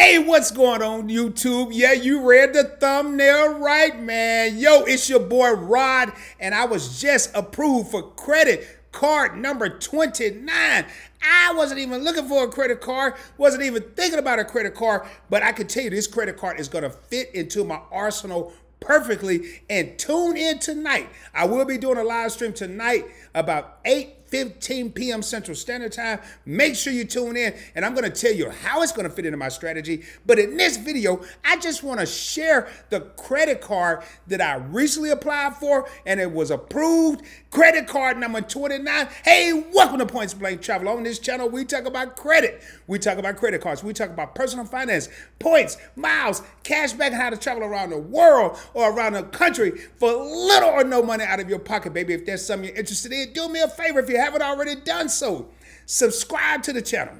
Hey, what's going on, YouTube? Yeah, you read the thumbnail right, man. Yo, it's your boy Rod, and I was just approved for credit card number 29. I wasn't even looking for a credit card, wasn't even thinking about a credit card, but I can tell you this credit card is going to fit into my arsenal perfectly. And tune in tonight. I will be doing a live stream tonight about 8 15 p.m. Central Standard Time. Make sure you tune in, and I'm going to tell you how it's going to fit into my strategy. But in this video, I just want to share the credit card that I recently applied for, and it was approved. Credit card number 29. Hey, welcome to Points Blank Travel. On this channel, we talk about credit. We talk about credit cards. We talk about personal finance, points, miles, cash back, and how to travel around the world or around the country for little or no money out of your pocket, baby. If there's something you're interested in, do me a favor if you haven't already done so, subscribe to the channel.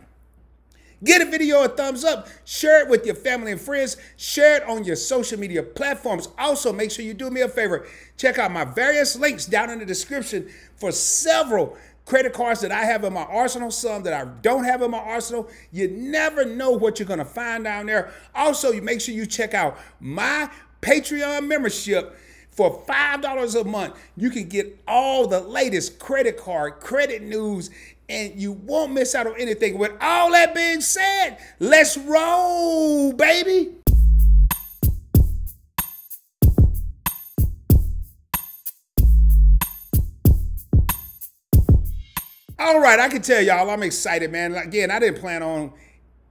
Get a video a thumbs up, share it with your family and friends, share it on your social media platforms. Also, make sure you do me a favor, check out my various links down in the description for several credit cards that I have in my arsenal, some that I don't have in my arsenal. You never know what you're going to find down there. Also, you make sure you check out my Patreon membership for $5 a month, you can get all the latest credit card, credit news, and you won't miss out on anything. With all that being said, let's roll, baby. All right, I can tell y'all I'm excited, man. Again, I didn't plan on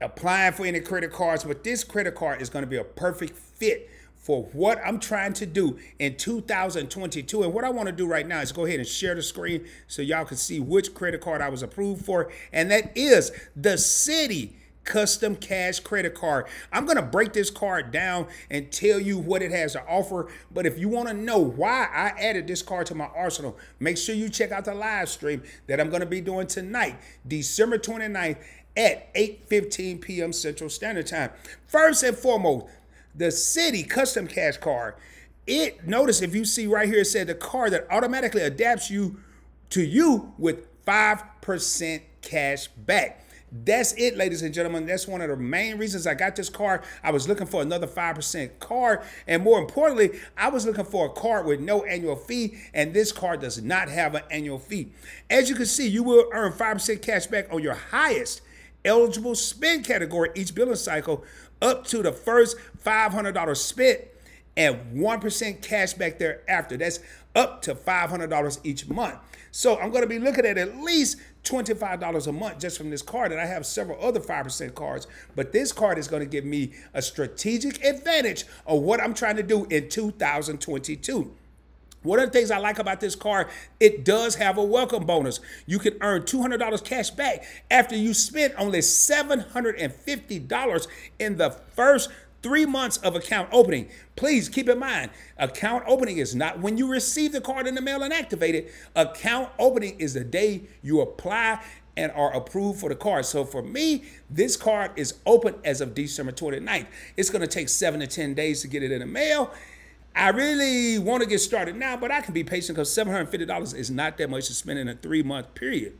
applying for any credit cards, but this credit card is going to be a perfect fit for what I'm trying to do in 2022. And what I want to do right now is go ahead and share the screen so y'all can see which credit card I was approved for. And that is the Citi custom cash credit card. I'm going to break this card down and tell you what it has to offer. But if you want to know why I added this card to my arsenal, make sure you check out the live stream that I'm going to be doing tonight, December 29th at 8:15 p.m. Central Standard Time. First and foremost, the Citi custom cash card. It notice if you see right here, it said the card that automatically adapts you to you with 5% cash back. That's it, ladies and gentlemen. That's one of the main reasons I got this card. I was looking for another 5% card. And more importantly, I was looking for a card with no annual fee. And this card does not have an annual fee. As you can see, you will earn 5% cash back on your highest eligible spend category each billing cycle up to the first $500 spent and 1% cash back thereafter. That's up to $500 each month. So I'm going to be looking at at least $25 a month just from this card. And I have several other 5% cards, but this card is going to give me a strategic advantage of what I'm trying to do in 2022. One of the things I like about this card, it does have a welcome bonus. You can earn $200 cash back after you spend only $750 in the first three months of account opening. Please keep in mind, account opening is not when you receive the card in the mail and activate it. Account opening is the day you apply and are approved for the card. So for me, this card is open as of December 29th. It's going to take seven to 10 days to get it in the mail. I really want to get started now, but I can be patient because $750 is not that much to spend in a three month period.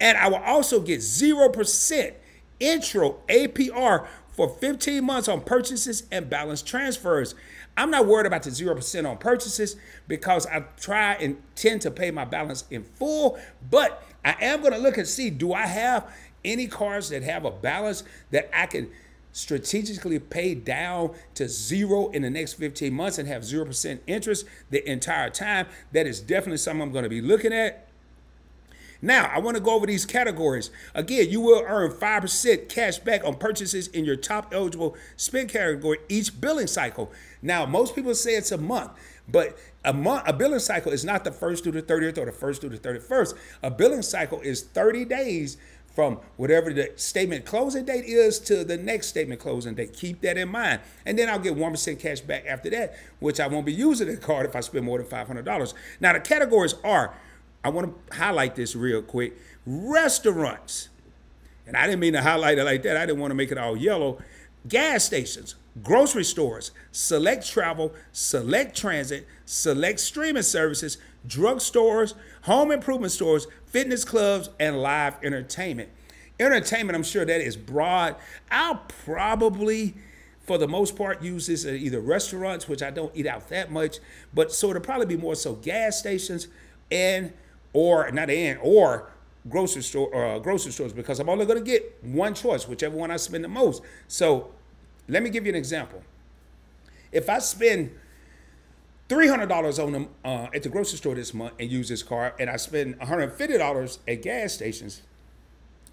And I will also get 0% intro APR for 15 months on purchases and balance transfers. I'm not worried about the 0% on purchases because I try and tend to pay my balance in full, but I am going to look and see do I have any cards that have a balance that I can strategically pay down to zero in the next 15 months and have 0% interest the entire time, that is definitely something I'm going to be looking at. Now, I want to go over these categories. Again, you will earn 5% cash back on purchases in your top eligible spend category each billing cycle. Now, most people say it's a month, but a month a billing cycle is not the first through the 30th or the first through the 31st. A billing cycle is 30 days from whatever the statement closing date is to the next statement closing date. Keep that in mind. And then I'll get 1% cash back after that, which I won't be using the card if I spend more than $500. Now, the categories are, I want to highlight this real quick restaurants. And I didn't mean to highlight it like that, I didn't want to make it all yellow. Gas stations, grocery stores, select travel, select transit, select streaming services, drugstores, home improvement stores, fitness clubs, and live entertainment. Entertainment, I'm sure that is broad. I'll probably, for the most part, use this at either restaurants, which I don't eat out that much, but so it'll probably be more so gas stations and or not and or grocery store uh, grocery stores because I'm only going to get one choice, whichever one I spend the most. So let me give you an example. If I spend three hundred dollars on them uh, at the grocery store this month and use this card, and I spend one hundred fifty dollars at gas stations,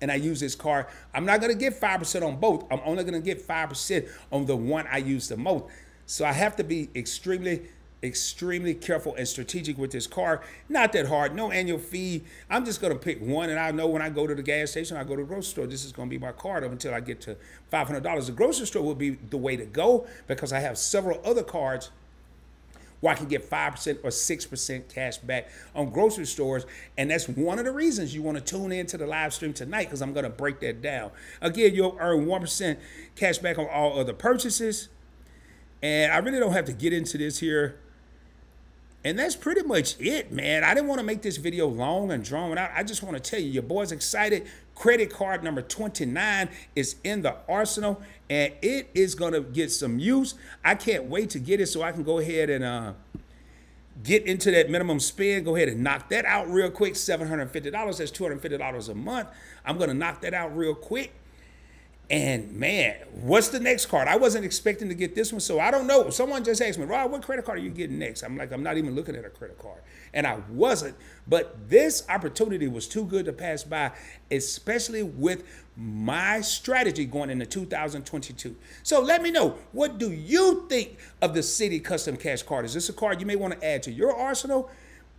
and I use this card, I'm not going to get five percent on both. I'm only going to get five percent on the one I use the most. So I have to be extremely extremely careful and strategic with this car. Not that hard, no annual fee. I'm just gonna pick one, and I know when I go to the gas station, I go to the grocery store, this is gonna be my card up until I get to $500. The grocery store will be the way to go because I have several other cards where I can get 5% or 6% cash back on grocery stores. And that's one of the reasons you want to tune in to the live stream tonight because I'm going to break that down. Again, you'll earn 1% cash back on all other purchases. And I really don't have to get into this here and that's pretty much it, man. I didn't want to make this video long and drawn out. I just want to tell you, your boy's excited. Credit card number 29 is in the arsenal and it is going to get some use. I can't wait to get it so I can go ahead and uh, get into that minimum spend. Go ahead and knock that out real quick. $750. That's $250 a month. I'm going to knock that out real quick. And man, what's the next card? I wasn't expecting to get this one, so I don't know. Someone just asked me, Rob, what credit card are you getting next? I'm like, I'm not even looking at a credit card. And I wasn't. But this opportunity was too good to pass by, especially with my strategy going into 2022. So let me know, what do you think of the Citi Custom Cash Card? Is this a card you may want to add to your arsenal?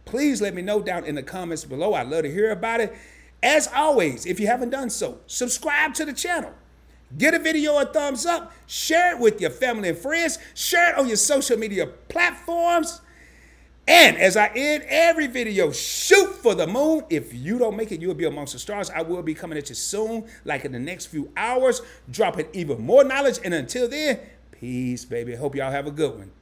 Please let me know down in the comments below. I'd love to hear about it. As always, if you haven't done so, subscribe to the channel. Get a video a thumbs up, share it with your family and friends, share it on your social media platforms. And as I end every video, shoot for the moon. If you don't make it, you'll be amongst the stars. I will be coming at you soon, like in the next few hours, dropping even more knowledge. And until then, peace, baby. Hope y'all have a good one.